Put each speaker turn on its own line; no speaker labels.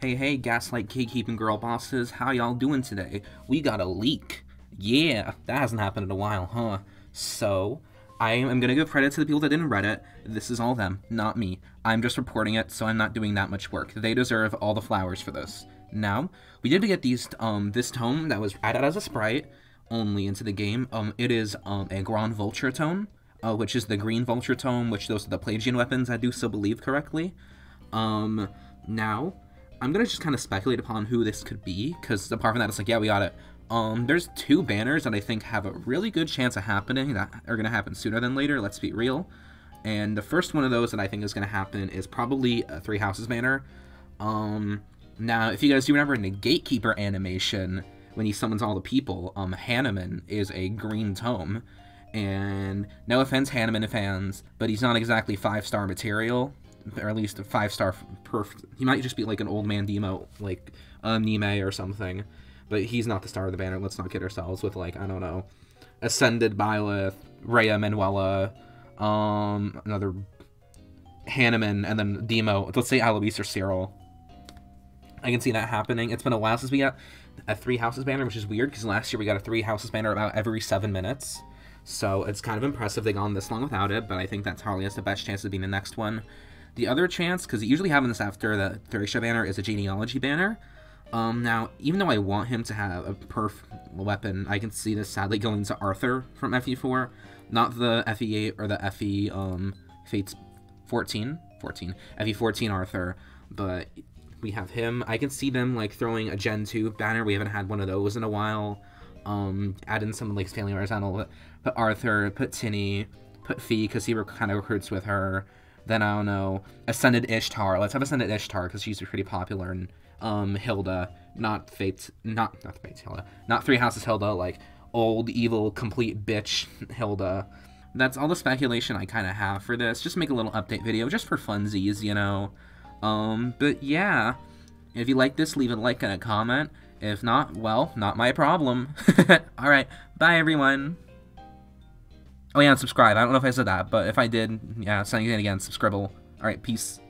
Hey, hey, Gaslight Gatekeeping Girl bosses, how y'all doing today? We got a leak. Yeah, that hasn't happened in a while, huh? So, I am gonna give credit to the people that didn't read it. This is all them, not me. I'm just reporting it, so I'm not doing that much work. They deserve all the flowers for this. Now, we did get these, um, this tome that was added as a sprite only into the game. Um, it is, um, a Gronnvulture tome, uh, which is the green Vulture tome, which those are the Plegian weapons, I do so believe correctly. Um, now, I'm gonna just kind of speculate upon who this could be, because apart from that, it's like, yeah, we got it. Um, there's two banners that I think have a really good chance of happening that are gonna happen sooner than later. Let's be real. And the first one of those that I think is gonna happen is probably a Three Houses banner. Um, now, if you guys do remember in the Gatekeeper animation, when he summons all the people, um, Hanneman is a green tome. And no offense, Hanneman fans, but he's not exactly five star material or at least a five star perfect. He might just be like an old man demo, like um, Niime or something. But he's not the star of the banner. Let's not kid ourselves with like I don't know, Ascended Byleth, Rhea Manuela, um, another Hanneman, and then Demo. Let's say Alois or Cyril. I can see that happening. It's been a while since we got a three houses banner, which is weird because last year we got a three houses banner about every seven minutes. So it's kind of impressive they've gone this long without it, but I think that Harley has the best chance of being the next one. The other chance, because usually having this after the Thracia banner, is a genealogy banner. Um, now, even though I want him to have a perf weapon, I can see this sadly going to Arthur from FE4, not the FE8 or the FE, um, Fates 14, 14, FE14 Arthur, but we have him. I can see them, like, throwing a Gen 2 banner. We haven't had one of those in a while. Um, add in some, like, Failing Horizontal, put Arthur, put Tinny, put Fee, because he kind of recruits with her, then I don't know, Ascended Ishtar. Let's have Ascended Ishtar because she's pretty popular. And um, Hilda, not Fate, not not Fate Hilda, not Three Houses Hilda, like old evil complete bitch Hilda. That's all the speculation I kind of have for this. Just make a little update video just for funsies, you know. Um, but yeah, if you like this, leave a like and a comment. If not, well, not my problem. Alright, bye everyone. Oh yeah, and subscribe. I don't know if I said that, but if I did, yeah, saying it again, subscribe. Alright, peace.